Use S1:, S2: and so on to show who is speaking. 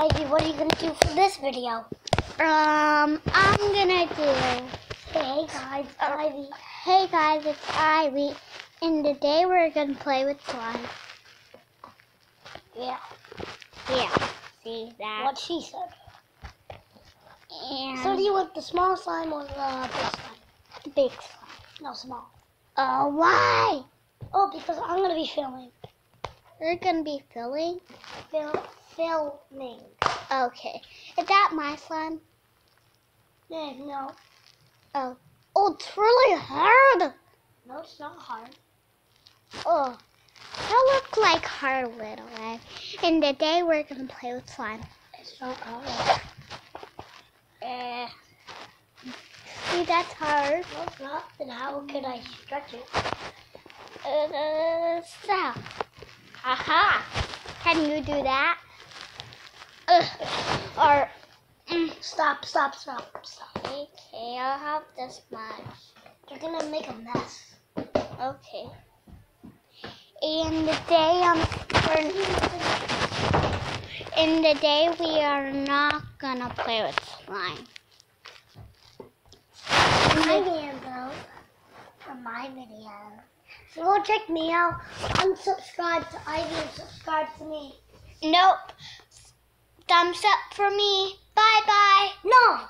S1: Ivy, what are you gonna do for this video?
S2: Um, I'm gonna do.
S1: Hey guys, Ivy.
S2: Hey guys, it's Ivy, and today we're gonna play with slime.
S1: Yeah,
S2: Yeah, see that?
S1: what she said.
S2: And
S1: So do you want the small slime or the big slime?
S2: the big slime.
S1: No, small.
S2: Oh, why?
S1: Oh, because I'm gonna be filming.
S2: We're gonna be filling.
S1: Fil- filming.
S2: Okay, is that my slime?
S1: Yeah, no.
S2: Oh, oh, it's really hard.
S1: No, it's not hard.
S2: Oh, that looks like hard a little bit. And today we're gonna play with slime.
S1: It's not hard.
S2: Eh. See, that's hard.
S1: No, it's not. Then how could I stretch it?
S2: Uh, so. Aha. Can you do that? Ugh. Or, mm,
S1: Stop, stop, stop, stop.
S2: okay, I'll have this much.
S1: You're gonna make a mess.
S2: Okay. And today, um, we're, and today we are not gonna play with slime.
S1: my video though. For my video. Go check me out. Unsubscribe to Ivy and subscribe to me.
S2: Nope. Thumbs up for me. Bye bye.
S1: No!